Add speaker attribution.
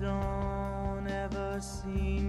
Speaker 1: don't ever see